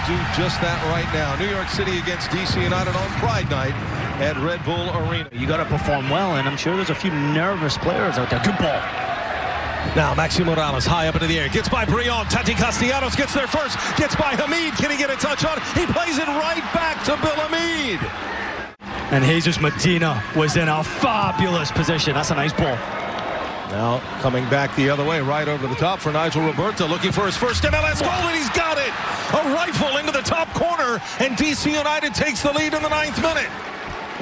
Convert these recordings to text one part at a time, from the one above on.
will do just that right now. New York City against DC United on Pride Night at Red Bull Arena. You got to perform well, and I'm sure there's a few nervous players out there. Good ball. Now Maxi Moralez high up into the air. Gets by Brion. Tati Castellanos gets there first. Gets by Hamid. Can he get a touch on? He plays it right back to Bill Hamid. And Jesus Medina was in a fabulous position. That's a nice ball. Now coming back the other way, right over the top for Nigel Robertha, looking for his first MLS goal, and he's got it. A rifle into the top corner, and DC United takes the lead in the ninth minute.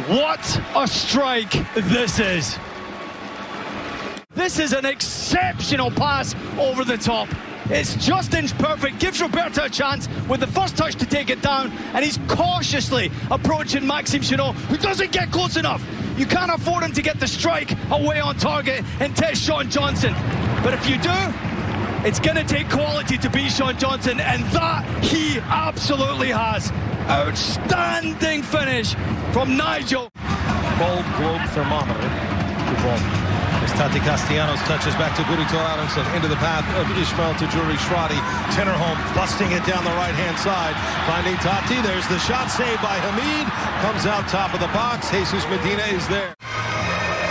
What a strike this is. This is an exceptional pass over the top. It's just inch perfect, gives Robertha a chance with the first touch to take it down, and he's cautiously approaching Maxime Chanot, who doesn't get close enough. You can't afford him to get the strike away on target and test Sean Johnson. But if you do, it's going to take quality to beat Sean Johnson, and that he absolutely has. Outstanding finish from Nigel. Gold Globe thermometer. As Tati Castellanos touches back to Burrito Aronson into the path of Ismael Tajouri Shradi. Tinnerholm busting it down the right-hand side. Finding Tati. There's the shot saved by Hamid. Comes out top of the box. Jesus Medina is there.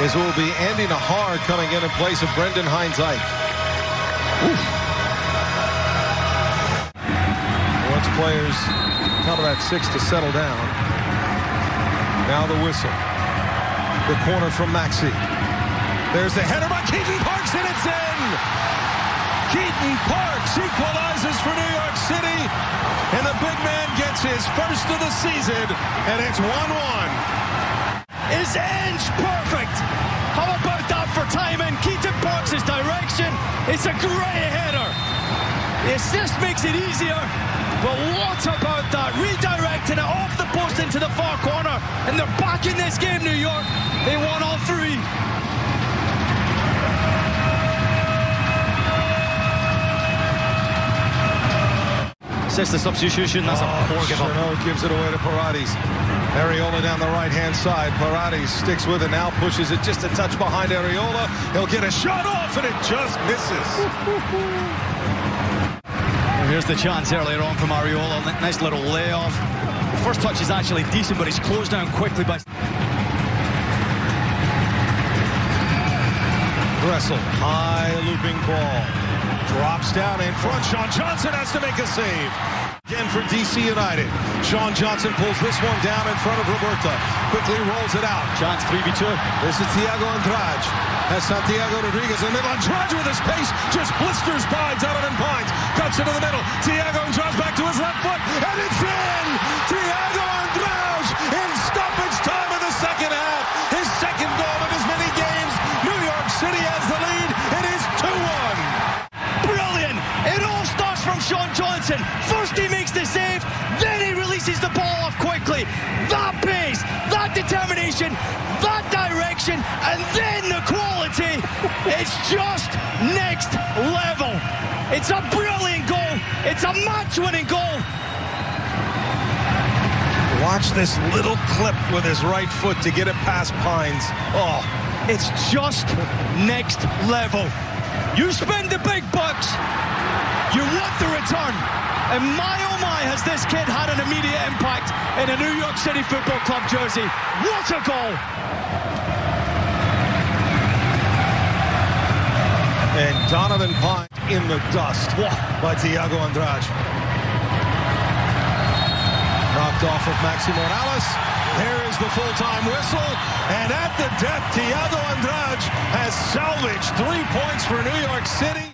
As will be Andy Najar coming in in place of Brendan Hines-Ike. Once players top of that six to settle down. Now the whistle. The corner from Maxi. There's the header by Keaton Parks, and it's in! Keaton Parks equalizes for New York City, and the big man gets his first of the season, and it's 1-1. Is inch perfect. How about that for timing? Keaton Parks' direction. It's a great header. The assist makes it easier, but what about that? Redirecting it off the post into the far corner, and they're back in this game, New York. They won all three. Assist the substitution. That's a oh, poor give up. Chanot gives it away to Paredes. Areola down the right-hand side. Paredes sticks with it now, pushes it just a touch behind Areola. He'll get a shot off, and it just misses. Here's the chance earlier on from Areola. Nice little layoff. The first touch is actually decent, but he's closed down quickly by... Gressel, high looping ball. Drops down in front. Sean Johnson has to make a save. Again for DC United. Sean Johnson pulls this one down in front of Robertha. Quickly rolls it out. Chance 3v2. This is Thiago Andrade. That's Santiago Rodriguez in the middle. Andrade with his pace just blisters by Donovan Pines. Cuts into the middle. Thiago Andrade That pace, that determination, that direction, and then the quality. It's just next level. It's a brilliant goal. It's a match-winning goal. Watch this little clip with his right foot to get it past Pines. Oh, It's just next level. You spend the big bucks, you want the return. And my oh my, has this kid had an immediate impact in a New York City Football Club jersey. What a goal! and Donovan Pines in the dust by Thiago Andrade. Knocked off of Maxi Moralez. There is the full-time whistle. And at the death, Thiago Andrade has salvaged three points for New York City.